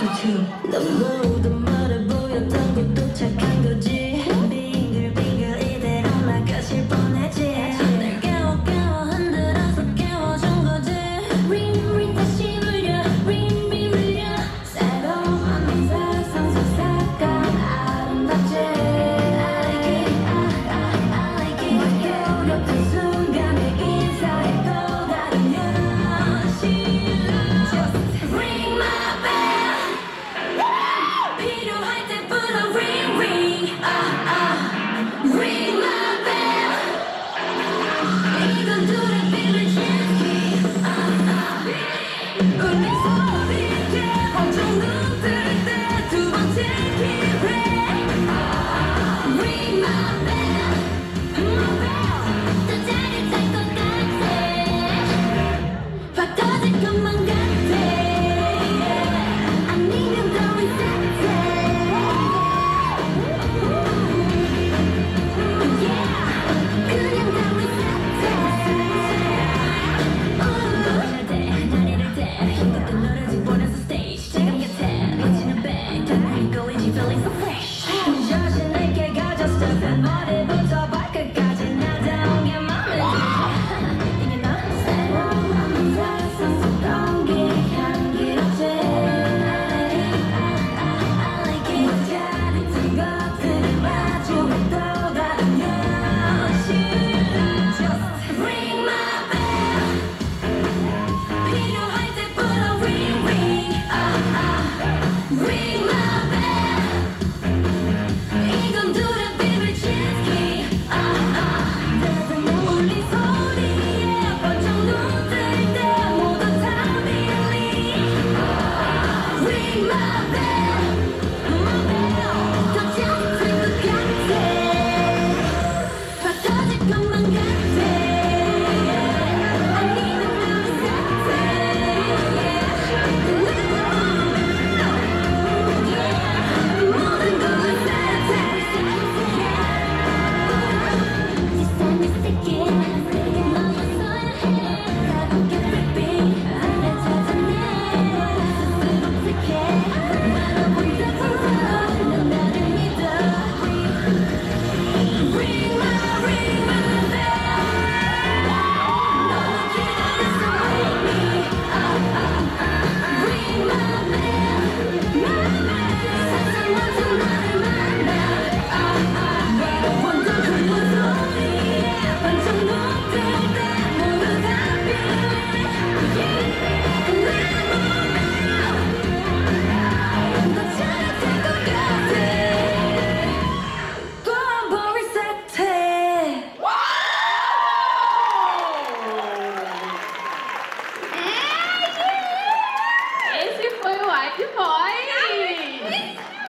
to moon. disappear 그래도